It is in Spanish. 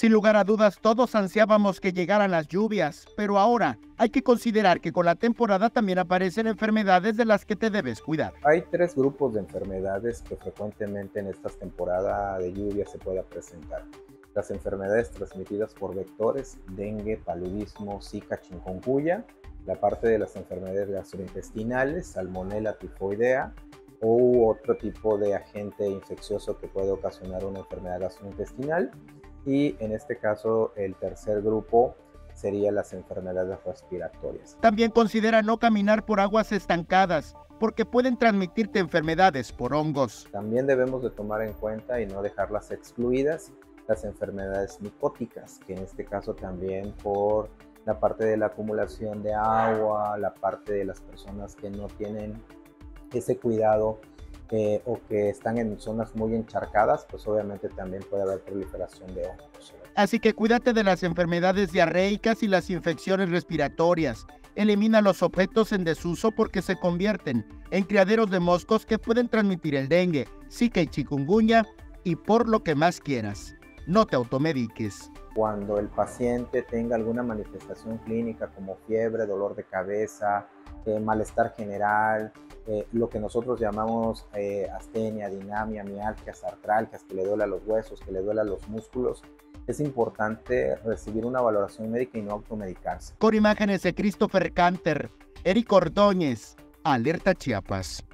Sin lugar a dudas, todos ansiábamos que llegaran las lluvias, pero ahora hay que considerar que con la temporada también aparecen enfermedades de las que te debes cuidar. Hay tres grupos de enfermedades que frecuentemente en esta temporada de lluvia se pueda presentar. Las enfermedades transmitidas por vectores, dengue, paludismo, zika, chikungunya, la parte de las enfermedades gastrointestinales, salmonella tifoidea, o otro tipo de agente infeccioso que puede ocasionar una enfermedad gastrointestinal. Y en este caso, el tercer grupo sería las enfermedades respiratorias. También considera no caminar por aguas estancadas porque pueden transmitirte enfermedades por hongos. También debemos de tomar en cuenta y no dejarlas excluidas las enfermedades micóticas, que en este caso también por la parte de la acumulación de agua, la parte de las personas que no tienen ese cuidado eh, o que están en zonas muy encharcadas, pues obviamente también puede haber proliferación de hongos. Así que cuídate de las enfermedades diarreicas y las infecciones respiratorias. Elimina los objetos en desuso porque se convierten en criaderos de moscos que pueden transmitir el dengue, zika y chikungunya y por lo que más quieras. No te automediques. Cuando el paciente tenga alguna manifestación clínica como fiebre, dolor de cabeza, eh, malestar general, eh, lo que nosotros llamamos eh, astenia, dinamia, mialgias, artralgias, que le duela los huesos, que le duela los músculos, es importante recibir una valoración médica y no automedicarse. Con imágenes de Christopher Canter, Eric Ordóñez, Alerta Chiapas.